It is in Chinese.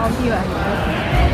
超级远